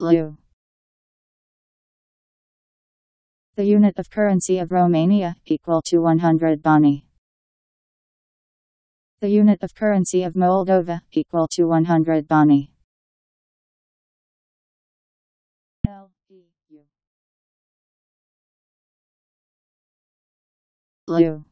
Leu. The unit of currency of Romania, equal to 100 bani. The unit of currency of Moldova, equal to 100 bani. L E U.